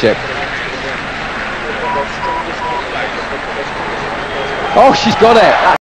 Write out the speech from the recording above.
championship. Oh, she's got it.